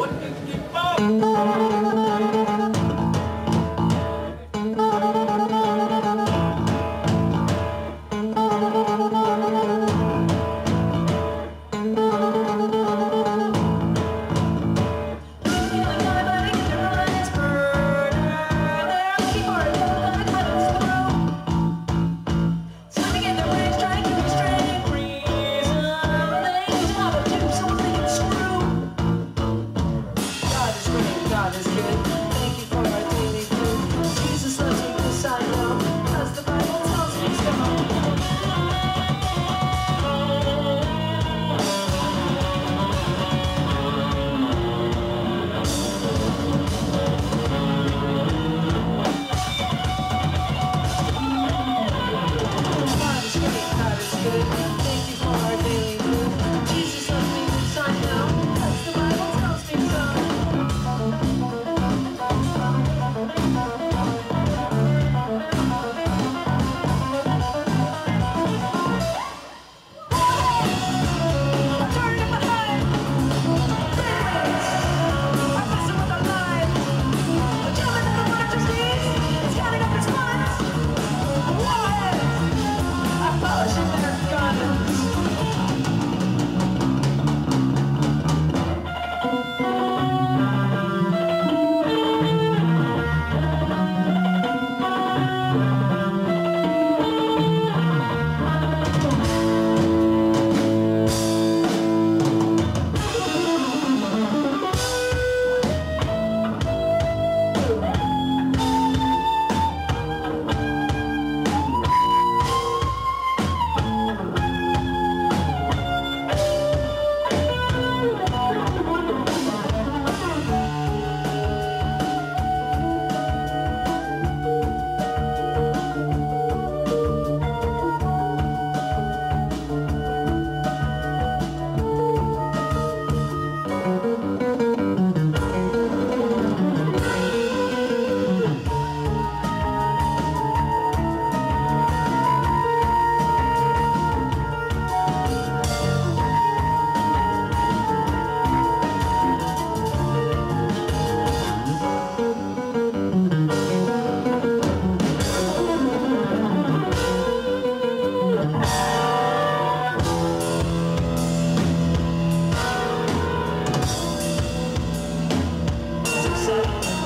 Cutting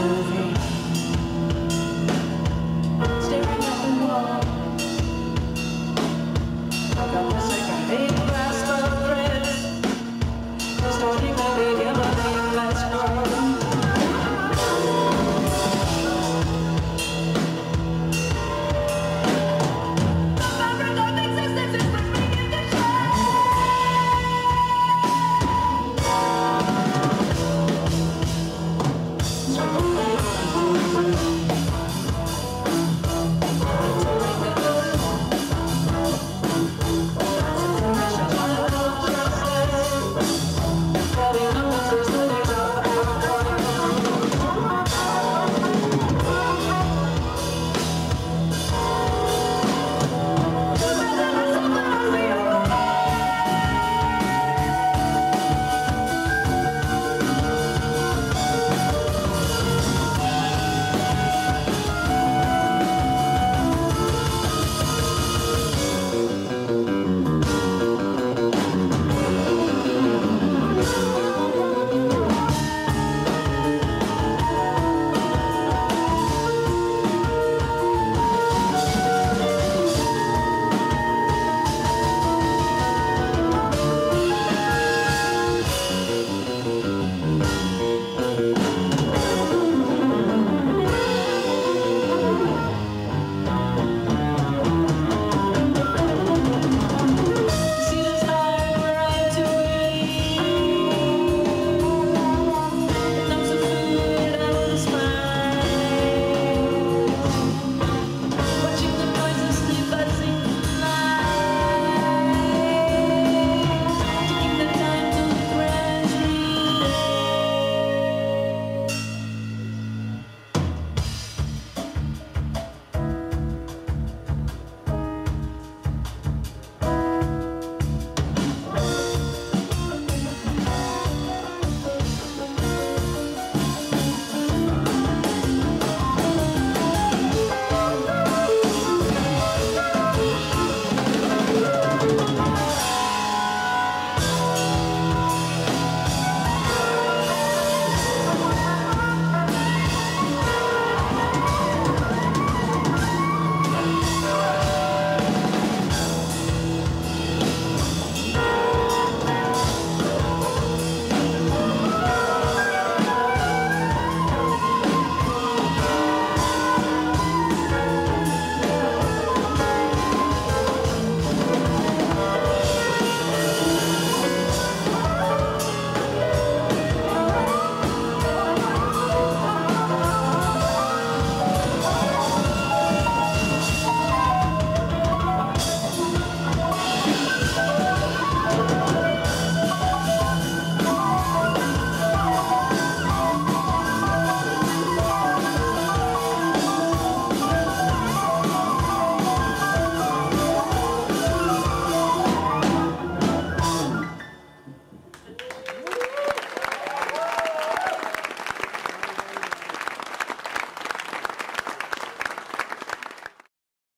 up